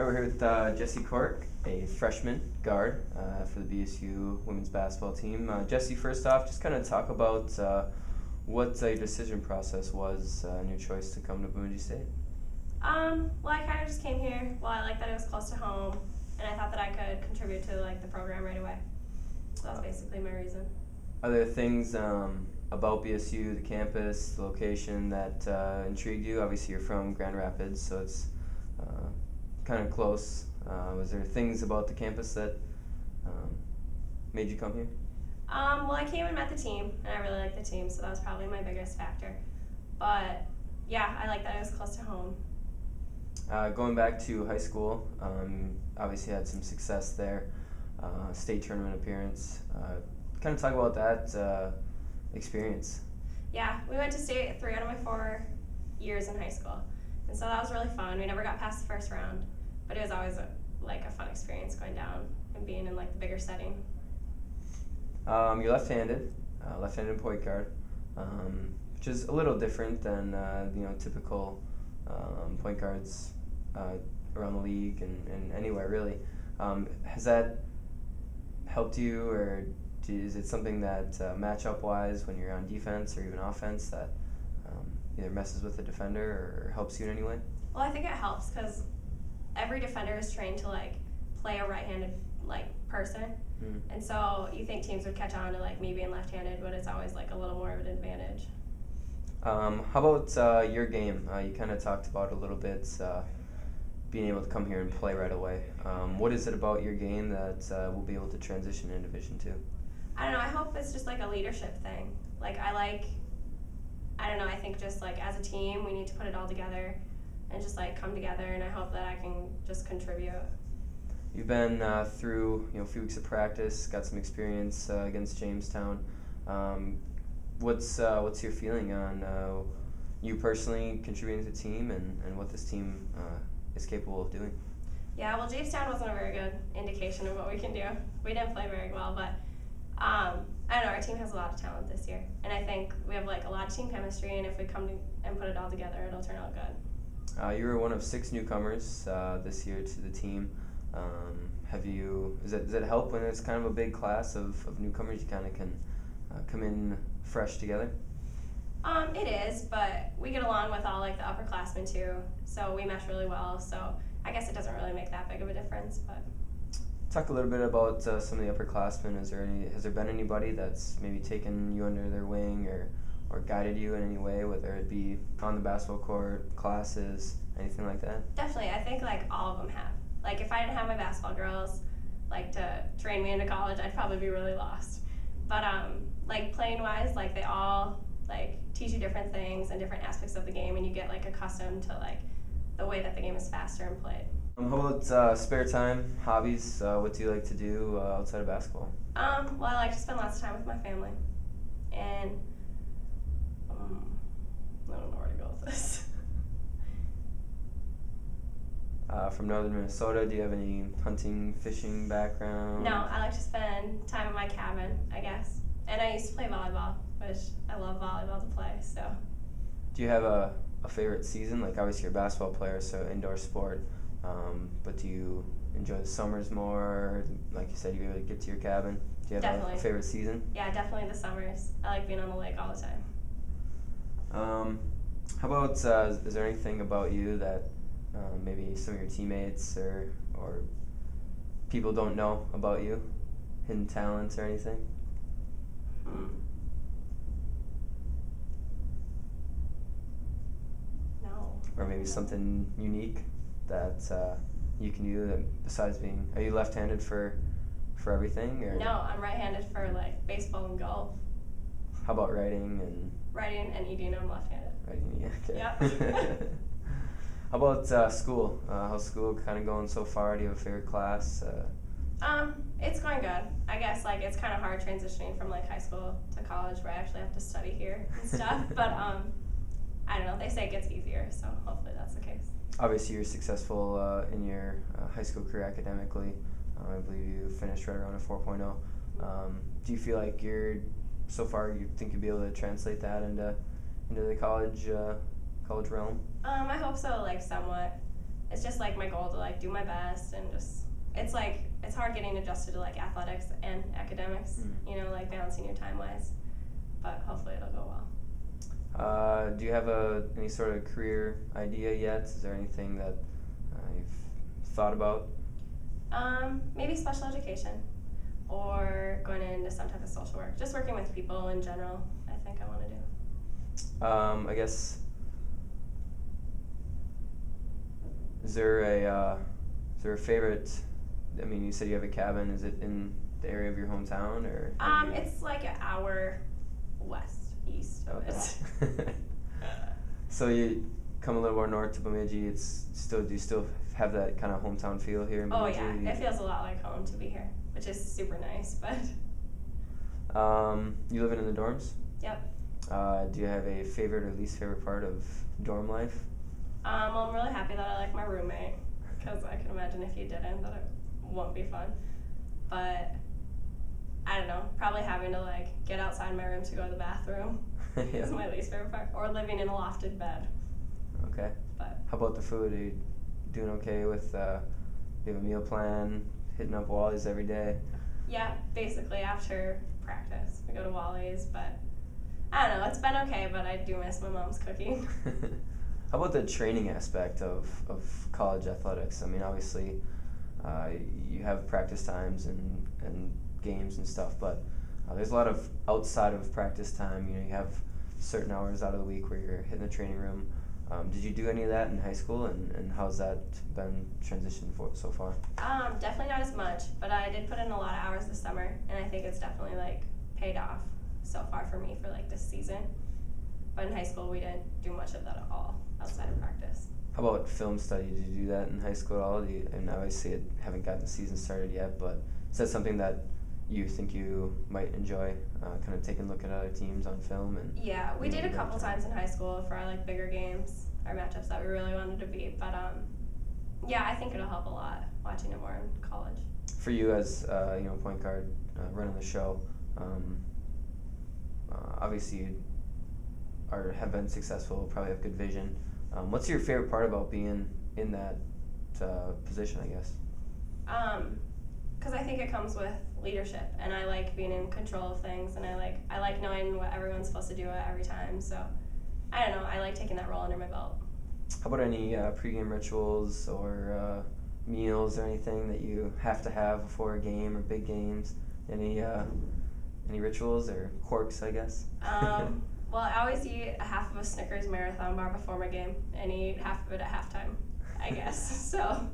All right, we're here with uh, Jessi Corrick, a freshman guard uh, for the BSU women's basketball team. Uh, Jessi, first off, just kind of talk about uh, what uh, your decision process was uh, and your choice to come to Bemidji State. Um, well, I kind of just came here. Well, I liked that it was close to home, and I thought that I could contribute to like the program right away. So that's basically my reason. Are there things um, about BSU, the campus, the location that uh, intrigued you? Obviously, you're from Grand Rapids, so it's uh, kind of close. Uh, was there things about the campus that um, made you come here? Um, well, I came and met the team, and I really liked the team, so that was probably my biggest factor. But yeah, I like that it was close to home. Uh, going back to high school, um, obviously had some success there. Uh, state tournament appearance. Uh, kind of talk about that uh, experience. Yeah, we went to state three out of my four years in high school, and so that was really fun. We never got past the first round, but it was always a, like a fun experience going down and being in like the bigger setting. Um, you're left-handed, uh, left-handed point guard, um, which is a little different than uh, you know typical um, point guards uh, around the league and, and anywhere really. Um, has that helped you, or do, is it something that uh, matchup wise, when you're on defense or even offense, that um, either messes with the defender or helps you in any way? Well, I think it helps because every defender is trained to like play a right-handed like person, Mm. and so you think teams would catch on to like me being left-handed, but it's always like a little more of an advantage. Um, how about uh, your game? Uh, you kind of talked about a little bit, uh, being able to come here and play right away. Um, what is it about your game that uh, will be able to transition in Division Two? I don't know. I hope it's just like a leadership thing. Like I like, I don't know. I think just like as a team, we need to put it all together, and just like come together. And I hope that I can just contribute. You've been uh, through you know a few weeks of practice, got some experience uh, against Jamestown. Um, what's uh, what's your feeling on uh, you personally contributing to the team and, and what this team uh, is capable of doing? Yeah. Well, Jamestown wasn't a very good indication of what we can do. We didn't play very well, but um, I don't know. Our team has a lot of talent this year, and I think we have like a lot of team chemistry. And if we come to, and put it all together, it'll turn out good. Uh, you were one of six newcomers uh, this year to the team. Um, have you? Does it, does it help when it's kind of a big class of, of newcomers? You kind of can uh, come in fresh together. Um, it is, but we get along with all like the upperclassmen too, so we mesh really well. So I guess it doesn't really make that big of a difference, but. Talk a little bit about uh, some of the upperclassmen. Is there any? Has there been anybody that's maybe taken you under their wing or, or guided you in any way, whether it be on the basketball court, classes, anything like that? Definitely, I think like all of them have. Like if I didn't have my basketball girls, like to train me into college, I'd probably be really lost. But um, like playing wise, like they all like teach you different things and different aspects of the game, and you get like accustomed to like the way that the game is faster and played. Um, how about uh, spare time, hobbies? Uh, what do you like to do uh, outside of basketball? Um, well, I like to spend lots of time with my family, and um, I don't know where to go with this. Uh, from northern Minnesota, do you have any hunting, fishing background? No, I like to spend time in my cabin, I guess. And I used to play volleyball, which I love volleyball to play. So Do you have a, a favorite season? Like obviously you're a basketball player, so indoor sport. Um, but do you enjoy the summers more? Like you said, you to get to your cabin. Do you have a, a Definitely. favorite season? yeah, definitely the summers. I like being on the lake all the time. Um, how about uh, is there anything about you that um, maybe some of your teammates or or people don't know about you, hidden talents or anything? Hmm. No. or maybe something unique that uh, you can do that besides being are you left-handed for for everything or No, I'm right-handed for like baseball and golf. how about writing and Writing and eating, I'm left-handed. Writing yeah okay Yep. how about uh, school uh, how's school kind of going so far do you have a favorite class uh, Um, it's going good. I guess like it's kind of hard transitioning from like high school to college where I actually have to study here and stuff. but um, I don't know. They say it gets easier, so hopefully that's the case. obviously you're successful uh, in your uh, high school career academically uh, I believe you finished right around a 4.0 um, do you feel like you're so far you think you'll be able to translate that into into the college uh, college realm Um, I hope so, like somewhat. it's just like my goal to like do my best and just it's like it's hard getting adjusted to like athletics and academics. Mm. You know, like balancing your time wise. But hopefully it'll go well. Uh, do you have a any sort of career idea yet? Is there anything that uh, you've thought about? Um, maybe special education or going into some type of social work. Just working with people in general, I think I want to do. Um, I guess. Is there a uh, is there a favorite? I mean, you said you have a cabin. Is it in the area of your hometown or? Um, it's like an hour west, east of it. Okay. so you come a little more north to Bemidji. It's still do you still have that kind of hometown feel here in oh Bemidji? yeah, it feels a lot like home to be here, which is super nice. But Um, you living in the dorms? yep. Uh, do you have a favorite or least favorite part of dorm life? Um, well, I'm really happy that I like my roommate because I can imagine if you didn't, that it won't be fun. But I don't know, probably having to like get outside my room to go to the bathroom yeah. is my least favorite part, or living in a lofted bed. Okay. But How about the food? Are you doing okay with? Uh, you have a meal plan? Hitting up Wally's every day? yeah, basically after practice we go to Wally's, but I don't know, it's been okay, but I do miss my mom's cooking. How about the training aspect of, of college athletics? I mean, obviously, uh, you have practice times and, and games and stuff, but uh, there's a lot of outside of practice time. You know, you have certain hours out of the week where you're hitting the training room. Um, did you do any of that in high school, and, and how's that been transitioned for so far? Um, definitely not as much, but I did put in a lot of hours this summer, and I think it's definitely like paid off so far for me for like this season. But in high school, we didn't do much of that at all outside of practice. How about film study? Did you do that in high school at all? Do you, and obviously, it haven't gotten the season started yet, but is that something that you think you might enjoy? Uh, kind of taking a look at other teams on film and. Yeah, we did a couple times in high school for our like bigger games, our matchups that we really wanted to beat. But um, yeah, I think it'll help a lot watching it more in college. For you as uh, you know point guard uh, running the show, um, obviously you are have been successful. Probably have good vision. Um, what's your favorite part about being in that uh, position? I guess. Um, because I think it comes with leadership, and I like being in control of things, and I like I like knowing what everyone's supposed to do at every time. So, I don't know. I like taking that role under my belt. How about any uh, pregame rituals or uh, meals or anything that you have to have before a game or big games? Any uh, any rituals or quirks, I guess? Um, well, I always eat a half of a Snickers marathon bar before my game and eat half of it at halftime, I guess. so.